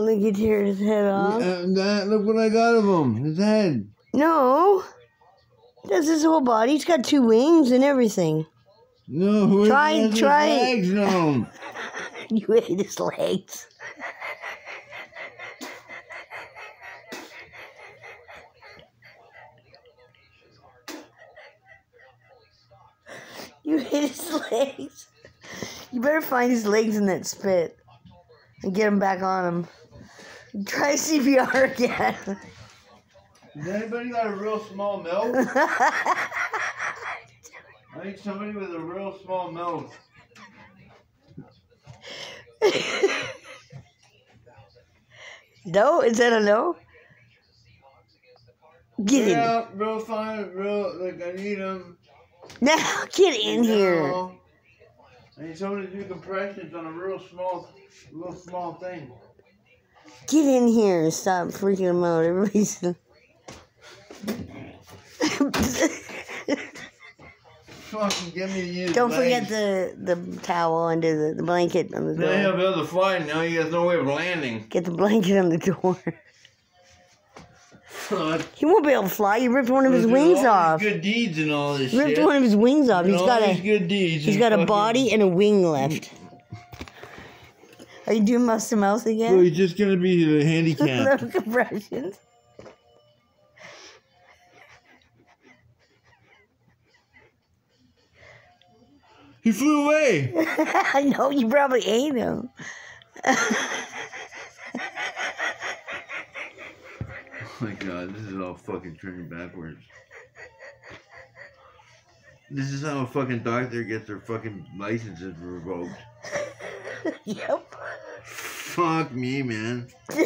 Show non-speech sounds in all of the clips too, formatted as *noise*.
Me get tear his head off. Uh, that, look what I got of him. His head. No. That's his whole body. He's got two wings and everything. No, who Try- has his try- legs? No. *laughs* You ate his legs. You ate his legs. You better find his legs in that spit and get him back on him. Try CPR again. Has anybody got a real small mouth? I need somebody with a real small mouth. no? Is that a no? Get in. Yeah, real fine, real, like I need him. Now, get in here. I need somebody to do compressions on a real small, real small thing. Get in here and stop freaking him out. Everybody's. *laughs* Fucking give me the Don't forget the, the towel under the, the blanket on the door. be able to fly. Now he has no way of landing. Get the blanket on the door. *laughs* Fuck. He won't be able to fly. You ripped one of his wings off. Good deeds and all this Ripped shit. one of his wings off. He's got a good deeds. he's got a body and a wing left. Are you doing mouth to mouth again? he's just gonna be the handicap. *laughs* no compressions. he flew away. *laughs* I know you probably ate him. Oh my god, this is all fucking turning backwards. This is how a fucking doctor gets their fucking licenses revoked. *laughs* yep. Fuck me, man. *laughs*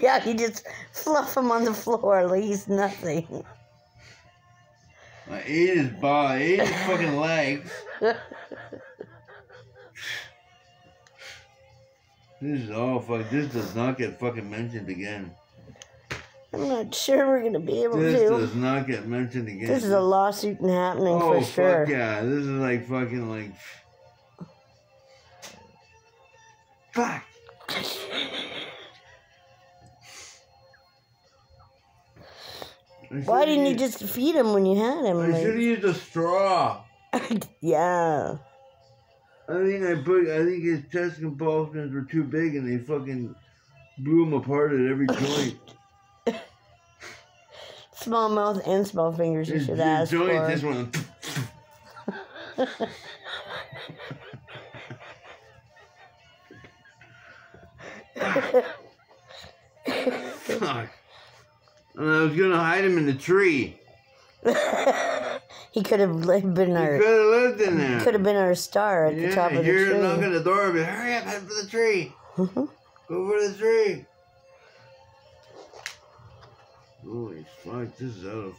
yeah, you just fluff him on the floor like he's nothing. I ate his body, I ate his fucking legs. This is all fuck. This does not get fucking mentioned again. I'm not sure we're gonna be able This to. This does not get mentioned again. This is a lawsuit and happening oh for sure. fuck yeah! This is like fucking like. Fuck. Why didn't you just feed him when you had him? I should have used a straw. *laughs* yeah. I think I put. I think his chest convulsions were too big, and they fucking blew him apart at every joint. *laughs* Small mouth and small fingers you His, should his ask joint for. *laughs* Fuck. And I was gonna hide him in the tree. *laughs* he could have been He could have lived in there. could have been our star at the top of the hear him knock tree. on the door, but hurry up, head for the tree. *laughs* Go for the tree. Holy fuck, this is out of